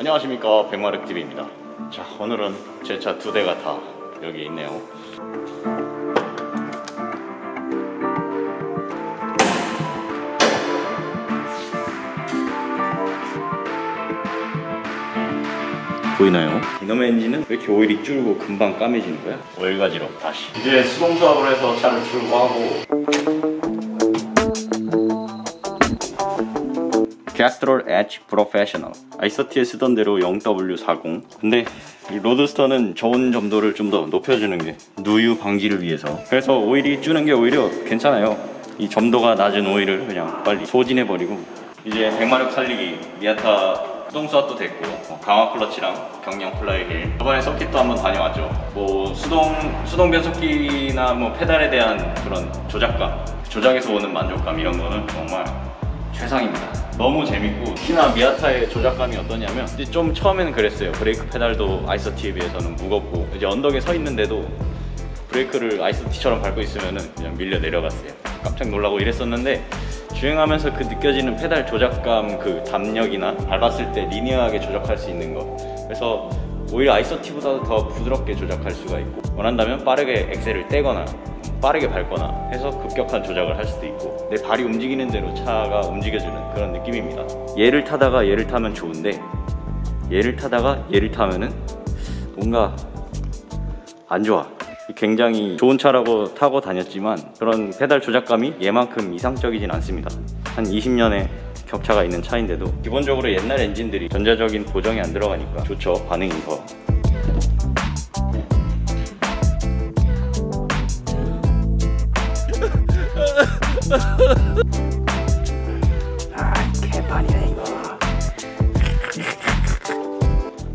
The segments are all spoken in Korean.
안녕하십니까 백마력TV입니다 자 오늘은 제 차 두 대가 다 여기 있네요 보이나요? 이놈의 엔진은 왜 이렇게 오일이 줄고 금방 까매지는 거야? 오일 가지러 다시 이제 수동 수압을 해서 차를 출고하고 Castrol EDGE Professional i30에 쓰던 대로 0W40 근데 이 roadster는 저온 점도를 좀 더 높여주는 게 누유 방지를 위해서. 그래서 오일이 주는 게 오히려 괜찮아요. 이 점도가 낮은 오일을 그냥 빨리 소진해버리고. 이제 100마력 살리기 미아타 수동 swap도 됐고 뭐 강화 클러치랑 경량 flywheel 저번에 서킷도 한번 다녀왔죠. 뭐 수동 수동 변속기나 뭐 페달에 대한 그런 조작감 조작에서 오는 만족감 이런 거는 정말 최상입니다. 너무 재밌고 특히나 미아타의 조작감이 어떠냐면 이제 좀 처음에는 그랬어요. 브레이크 페달도 아이서티에 비해서는 무겁고 이제 언덕에 서 있는데도 브레이크를 i30처럼 밟고 있으면은 그냥 밀려 내려갔어요. 깜짝 놀라고 이랬었는데 주행하면서 그 느껴지는 페달 조작감 그 답력이나 밟았을 때 linear하게 조작할 수 있는 것 그래서 오히려 i30보다 더 부드럽게 조작할 수가 있고 원한다면 빠르게 엑셀을 떼거나 빠르게 밟거나 해서 급격한 조작을 할 수도 있고 내 발이 움직이는 대로 차가 움직여주는 그런 느낌입니다. 얘를 타다가 얘를 타면 좋은데 얘를 타다가 얘를 타면은 뭔가 안 좋아. 굉장히 좋은 차라고 타고 다녔지만 그런 페달 조작감이 얘만큼 이상적이진 않습니다. 한 20년의 격차가 있는 차인데도 기본적으로 옛날 엔진들이 전자적인 보정이 안 들어가니까 좋죠. 반응이 더 아 개판이네 이거.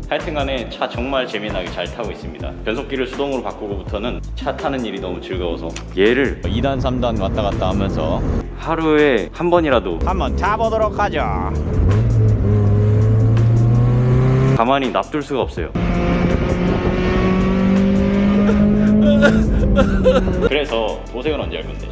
하여튼간에 차 정말 재미나게 잘 타고 있습니다. 변속기를 수동으로 바꾸고부터는 차 타는 일이 너무 즐거워서. 얘를 2단 3단 왔다 갔다 하면서 하루에 한 번이라도 한번 타보도록 하죠. 가만히 놔둘 수가 없어요. 그래서 도색은 언제 할 건데